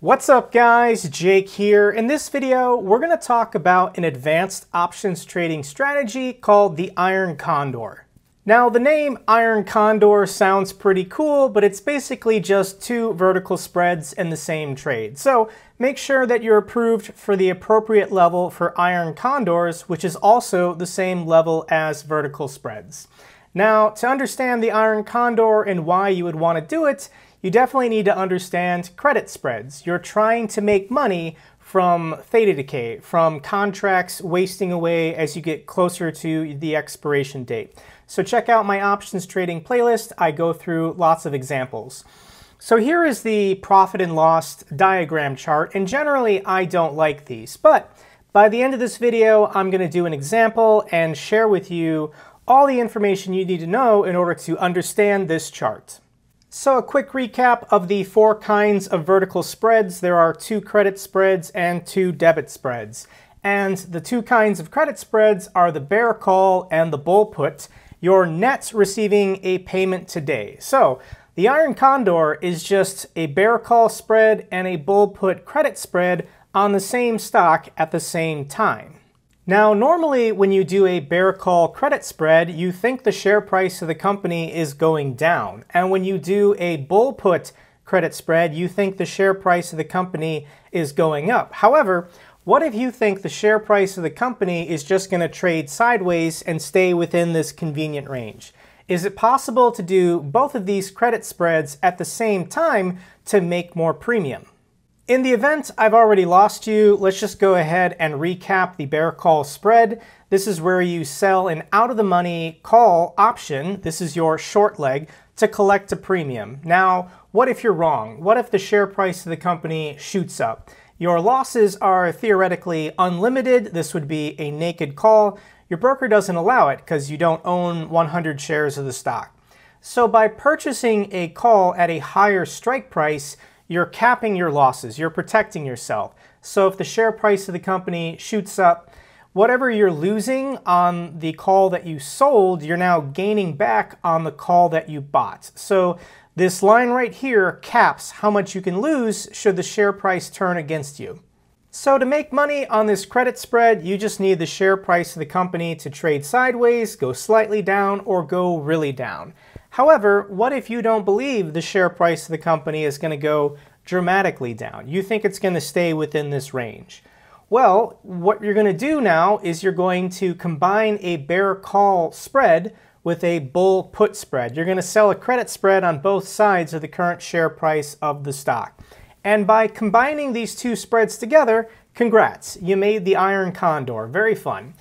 What's up guys, Jake here. In this video, we're gonna talk about an advanced options trading strategy called the Iron Condor. Now the name Iron Condor sounds pretty cool, but it's basically just two vertical spreads in the same trade. So make sure that you're approved for the appropriate level for Iron Condors, which is also the same level as vertical spreads. Now, to understand the Iron Condor and why you would want to do it, you definitely need to understand credit spreads. You're trying to make money from theta decay, from contracts wasting away as you get closer to the expiration date. So check out my options trading playlist. I go through lots of examples. So here is the profit and loss diagram chart, and generally I don't like these, but by the end of this video, I'm going to do an example and share with you all the information you need to know in order to understand this chart. So a quick recap of the four kinds of vertical spreads. There are two credit spreads and two debit spreads. And the two kinds of credit spreads are the bear call and the bull put. Your net's receiving a payment today. So the Iron Condor is just a bear call spread and a bull put credit spread on the same stock at the same time. Now, normally when you do a bear call credit spread, you think the share price of the company is going down. And when you do a bull put credit spread, you think the share price of the company is going up. However, what if you think the share price of the company is just going to trade sideways and stay within this convenient range? Is it possible to do both of these credit spreads at the same time to make more premium? In the event I've already lost you, let's just go ahead and recap the bear call spread. This is where you sell an out of the money call option. This is your short leg to collect a premium. Now, what if you're wrong? What if the share price of the company shoots up? Your losses are theoretically unlimited. This would be a naked call. Your broker doesn't allow it because you don't own 100 shares of the stock. So by purchasing a call at a higher strike price, you're capping your losses, you're protecting yourself. So if the share price of the company shoots up, whatever you're losing on the call that you sold, you're now gaining back on the call that you bought. So this line right here caps how much you can lose should the share price turn against you. So to make money on this credit spread, you just need the share price of the company to trade sideways, go slightly down, or go really down. However, what if you don't believe the share price of the company is going to go dramatically down? You think it's going to stay within this range. Well, what you're going to do now is you're going to combine a bear call spread with a bull put spread. You're going to sell a credit spread on both sides of the current share price of the stock. And by combining these two spreads together, congrats, you made the Iron Condor. Very fun.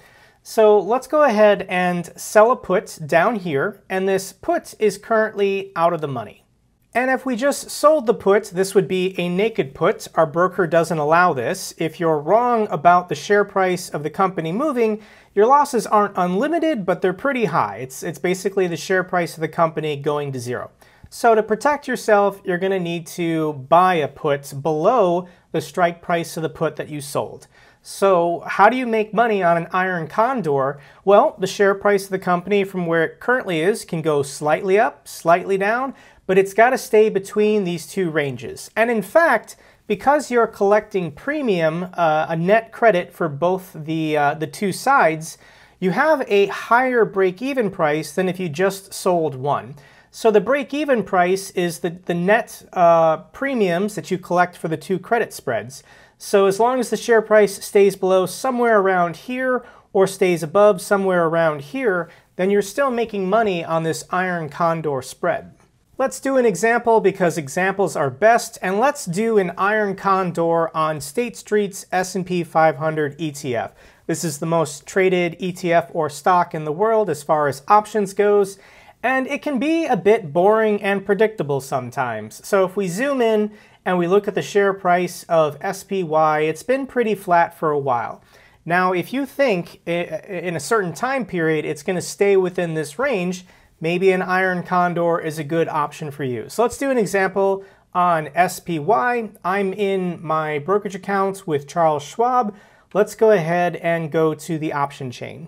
So let's go ahead and sell a put down here, and this put is currently out of the money. And if we just sold the put, this would be a naked put. Our broker doesn't allow this. If you're wrong about the share price of the company moving, your losses aren't unlimited, but they're pretty high. It's, it's basically the share price of the company going to zero. So to protect yourself, you're going to need to buy a put below the strike price of the put that you sold. So how do you make money on an iron condor? Well, the share price of the company from where it currently is can go slightly up, slightly down, but it's got to stay between these two ranges. And in fact, because you're collecting premium, uh, a net credit for both the, uh, the two sides, you have a higher break-even price than if you just sold one. So the break-even price is the, the net uh, premiums that you collect for the two credit spreads. So as long as the share price stays below somewhere around here or stays above somewhere around here, then you're still making money on this iron condor spread. Let's do an example because examples are best, and let's do an iron condor on State Street's S&P 500 ETF. This is the most traded ETF or stock in the world as far as options goes, and it can be a bit boring and predictable sometimes. So if we zoom in and we look at the share price of SPY, it's been pretty flat for a while. Now, if you think in a certain time period it's going to stay within this range, maybe an iron condor is a good option for you. So let's do an example on SPY. I'm in my brokerage accounts with Charles Schwab. Let's go ahead and go to the option chain.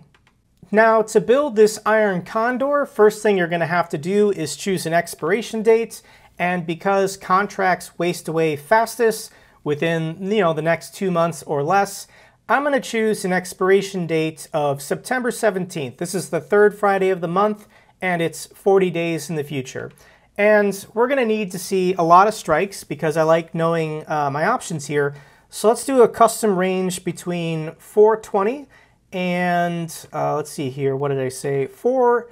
Now, to build this iron condor, first thing you're going to have to do is choose an expiration date and because contracts waste away fastest, within you know the next two months or less. I'm going to choose an expiration date of September 17th. This is the third Friday of the month, and it's 40 days in the future. And we're going to need to see a lot of strikes because I like knowing uh, my options here. So let's do a custom range between 420 and uh, let's see here, what did I say? 4,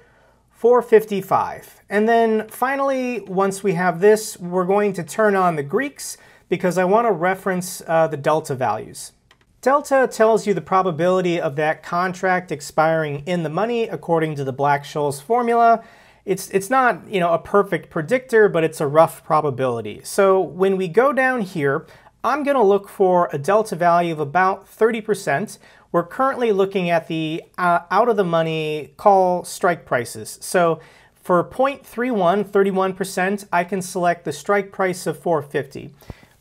455. And then finally, once we have this, we're going to turn on the Greeks because I want to reference uh, the delta values. Delta tells you the probability of that contract expiring in the money according to the Black-Scholes formula. It's, it's not you know, a perfect predictor, but it's a rough probability. So when we go down here, I'm going to look for a delta value of about 30%. We're currently looking at the uh, out of the money call strike prices. So for 0.31, 31%, I can select the strike price of 450.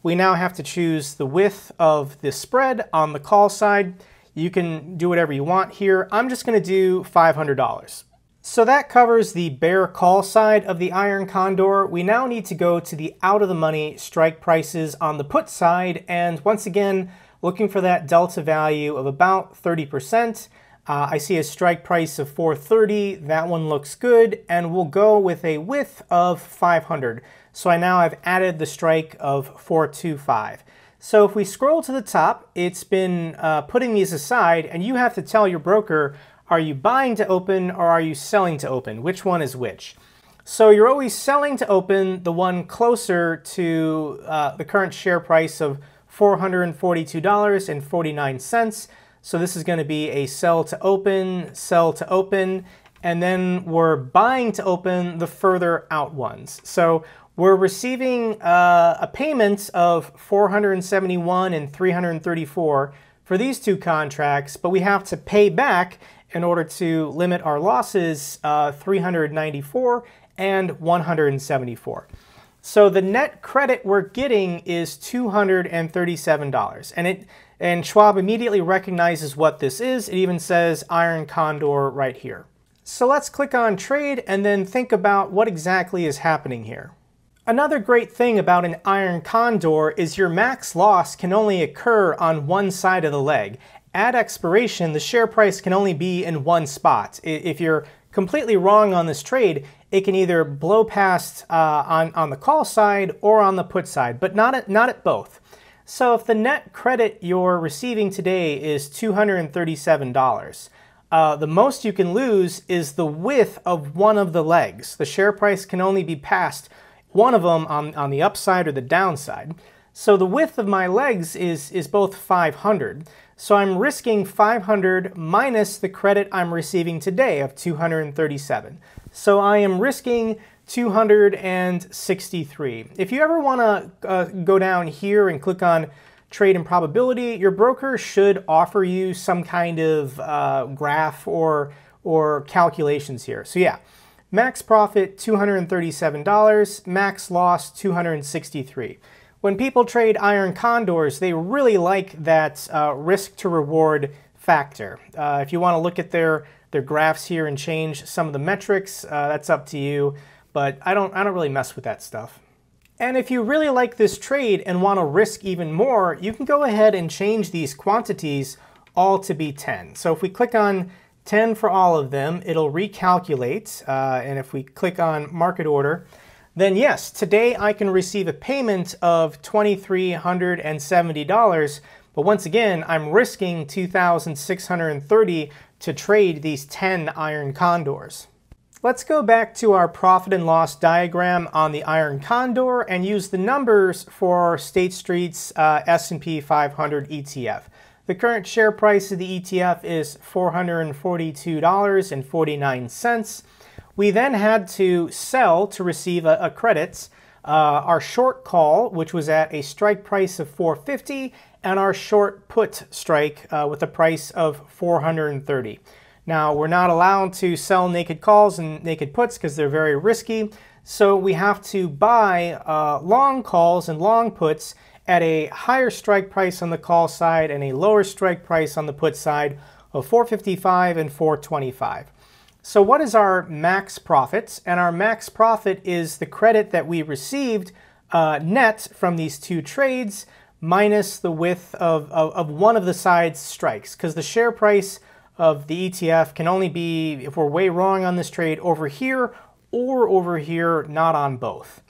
We now have to choose the width of the spread on the call side. You can do whatever you want here. I'm just going to do $500. So that covers the bear call side of the Iron Condor. We now need to go to the out of the money strike prices on the put side. And once again, looking for that delta value of about 30%. Uh, I see a strike price of 430. That one looks good. And we'll go with a width of 500. So I now have added the strike of 425. So if we scroll to the top, it's been uh, putting these aside and you have to tell your broker are you buying to open or are you selling to open? Which one is which? So you're always selling to open the one closer to uh, the current share price of $442.49. So this is going to be a sell to open, sell to open, and then we're buying to open the further out ones. So we're receiving uh, a payment of 471 and 334 for these two contracts, but we have to pay back in order to limit our losses uh, 394 and 174. So the net credit we're getting is $237. And it and Schwab immediately recognizes what this is. It even says Iron Condor right here. So let's click on trade and then think about what exactly is happening here. Another great thing about an iron condor is your max loss can only occur on one side of the leg at expiration, the share price can only be in one spot. If you're completely wrong on this trade, it can either blow past uh, on, on the call side or on the put side, but not at, not at both. So if the net credit you're receiving today is $237, uh, the most you can lose is the width of one of the legs. The share price can only be passed one of them on, on the upside or the downside. So the width of my legs is, is both 500. So I'm risking 500 minus the credit I'm receiving today of 237. So I am risking 263. If you ever want to uh, go down here and click on trade and probability, your broker should offer you some kind of uh, graph or, or calculations here. So yeah, max profit $237, max loss 263 when people trade iron condors, they really like that uh, risk to reward factor. Uh, if you want to look at their, their graphs here and change some of the metrics, uh, that's up to you. But I don't, I don't really mess with that stuff. And if you really like this trade and want to risk even more, you can go ahead and change these quantities all to be 10. So if we click on 10 for all of them, it'll recalculate. Uh, and if we click on market order, then yes, today I can receive a payment of $2,370, but once again, I'm risking 2,630 to trade these 10 iron condors. Let's go back to our profit and loss diagram on the Iron Condor and use the numbers for State Street's uh, S&P 500 ETF. The current share price of the ETF is $442.49. We then had to sell to receive a, a credit. Uh, our short call, which was at a strike price of 450, and our short put strike uh, with a price of 430. Now, we're not allowed to sell naked calls and naked puts because they're very risky. So we have to buy uh, long calls and long puts at a higher strike price on the call side and a lower strike price on the put side of 455 and 425. So what is our max profits? And our max profit is the credit that we received uh, net from these two trades minus the width of, of, of one of the side's strikes because the share price of the ETF can only be, if we're way wrong on this trade, over here or over here, not on both.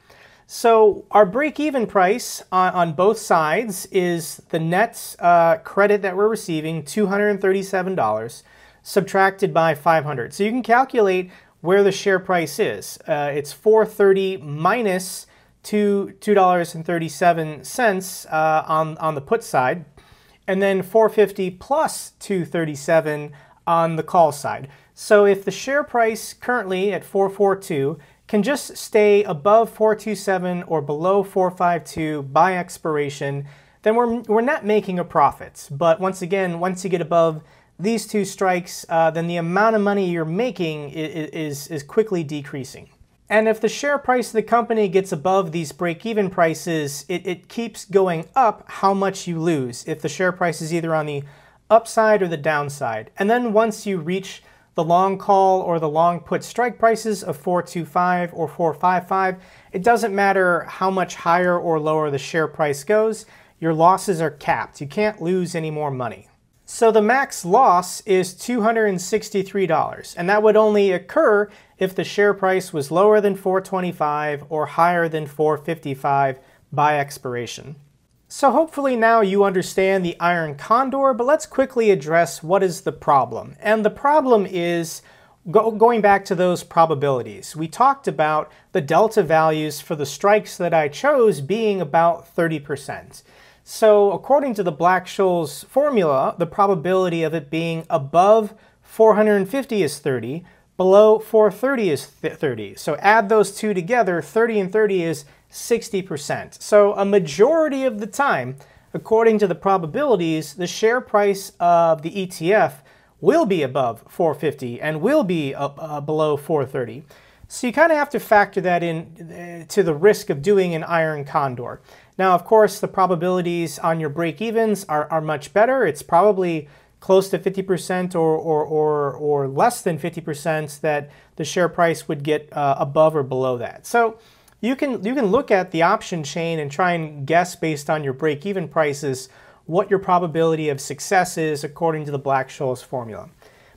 So our break-even price on, on, both sides is the net uh, credit that we're receiving, $237, subtracted by 500. So you can calculate where the share price is. Uh, it's 430 minus two, $2.37 uh, on, on the put side, and then 450 plus 237 on the call side. So if the share price currently at 442 can just stay above 427 or below 452 by expiration, then we're, we're not making a profit. But once again, once you get above these two strikes, uh, then the amount of money you're making is, is, quickly decreasing. And if the share price of the company gets above these break-even prices, it, it keeps going up how much you lose if the share price is either on the upside or the downside. And then once you reach the long call or the long put strike prices of 425 or 455, it doesn't matter how much higher or lower the share price goes, your losses are capped. You can't lose any more money. So the max loss is $263, and that would only occur if the share price was lower than 425 or higher than 455 by expiration. So hopefully now you understand the iron condor, but let's quickly address what is the problem. And the problem is go going back to those probabilities. We talked about the delta values for the strikes that I chose being about 30%. So according to the Black-Scholes formula, the probability of it being above 450 is 30, below 430 is 30. So add those two together, 30 and 30 is 60%. So a majority of the time, according to the probabilities, the share price of the ETF will be above 450 and will be uh, below 430. So you kind of have to factor that in uh, to the risk of doing an iron condor. Now, of course, the probabilities on your break-evens are, are much better. It's probably close to 50% or, or, or, or less than 50% that the share price would get uh, above or below that. So you can, you can look at the option chain and try and guess based on your break-even prices what your probability of success is according to the Black-Scholes formula.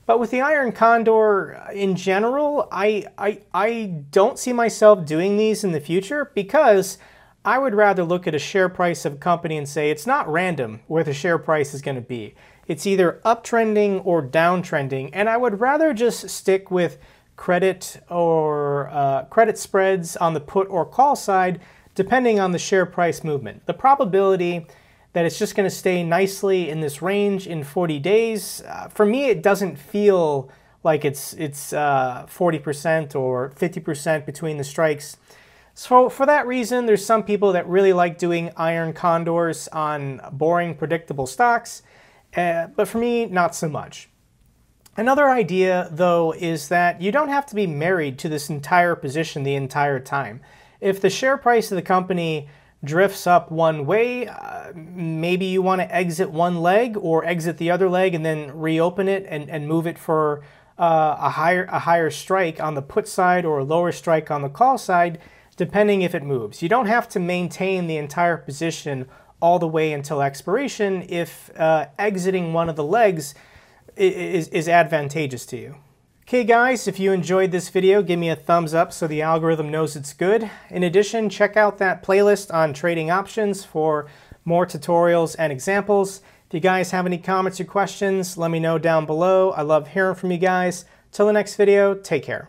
But with the Iron Condor uh, in general, I, I, I don't see myself doing these in the future because I would rather look at a share price of a company and say it's not random where the share price is going to be. It's either uptrending or downtrending, and I would rather just stick with credit or uh, credit spreads on the put or call side, depending on the share price movement. The probability that it's just going to stay nicely in this range in 40 days, uh, for me, it doesn't feel like it's it's 40% uh, or 50% between the strikes. So for that reason, there's some people that really like doing iron condors on boring, predictable stocks, uh, but for me, not so much. Another idea, though, is that you don't have to be married to this entire position the entire time. If the share price of the company drifts up one way, uh, maybe you want to exit one leg or exit the other leg and then reopen it and, and move it for uh, a higher a higher strike on the put side or a lower strike on the call side, depending if it moves. You don't have to maintain the entire position all the way until expiration if uh, exiting one of the legs is, is advantageous to you. Okay guys, if you enjoyed this video, give me a thumbs up so the algorithm knows it's good. In addition, check out that playlist on trading options for more tutorials and examples. If you guys have any comments or questions, let me know down below. I love hearing from you guys. Till the next video, take care.